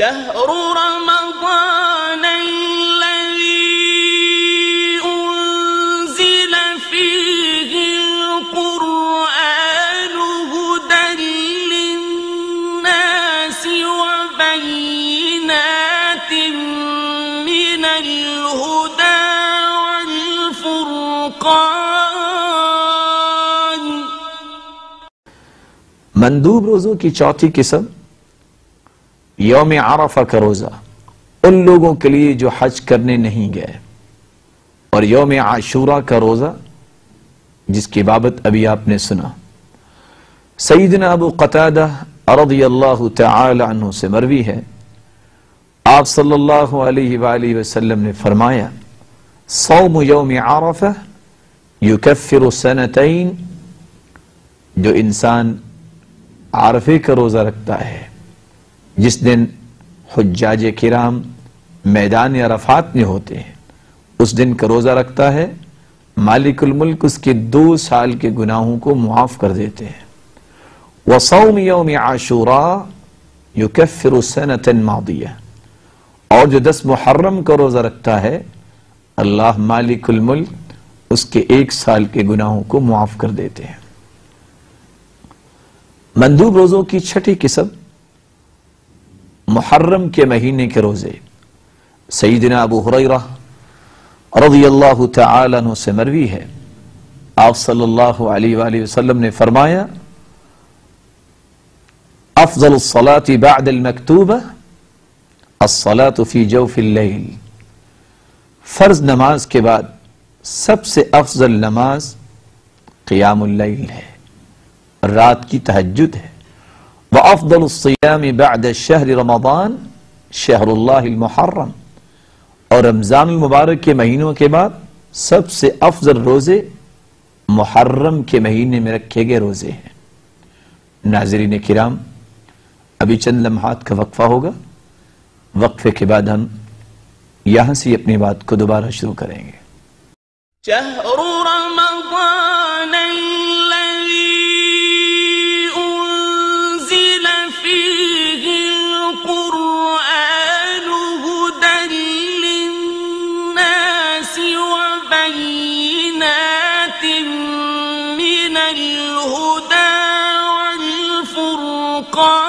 شهر رمضان الذي أنزل فيه القرآن هدى للناس وبينات من الهدى والفرقان. مندوب روزوں کی چوتھی قسم یوم عرفہ کا روزہ۔ ان لوگوں کے لیے جو حج کرنے نہیں گئے۔ اور یوم عاشورہ کا روزہ، جس کی بابت ابھی آپ نے سنا۔ سیدنا ابو قتادہ رضی اللہ تعالی عنہ سے مروی ہے۔ آپ صلی اللہ علیہ وآلہ وسلم نے فرمایا، صوم یوم عرفہ یکفر سنتین، جو انسان عرفے کا روزہ رکھتا ہے۔ جس دن حجاج کرام میدان عرفات میں ہوتے ہیں، اس دن کا روزہ رکھتا ہے، مالک الملک اس کے دو سال کے گناہوں کو معاف کر دیتے ہیں۔ وصوم یوم عاشوراء یکفر سنة ماضیہ اور جو دس محرم کا روزہ رکھتا ہے، اللہ مالک الملک اس کے ایک سال کے گناہوں کو معاف کر دیتے ہیں۔ مندوب روزوں کی چھٹی قسم محرم کے مہینے کے روزے۔ سیدنا ابو حریرہ رضی اللہ تعالی عنہ سے مروی ہے۔ آپ صلی اللہ علیہ وآلہ وسلم نے فرمایا، افضل الصلاة بعد المکتوبہ الصلاة فی جوف اللیل۔ فرض نماز کے بعد سب سے افضل نماز قیام اللیل ہے۔ رات کی تہجد ہے۔ وافضل الصیام بعد شہر رمضان شہر اللہ المحرم. اور رمضان المبارک کے مہینوں کے بعد سب سے افضل روزے محرم کے مہینے میں رکھے گئے روزے ہیں۔ ناظرین کرام، ابھی چند لمحات کا وقفہ ہوگا۔ وقفے کے بعد ہم یہاں سے اپنی بات کو دوبارہ شروع کریں گے۔ con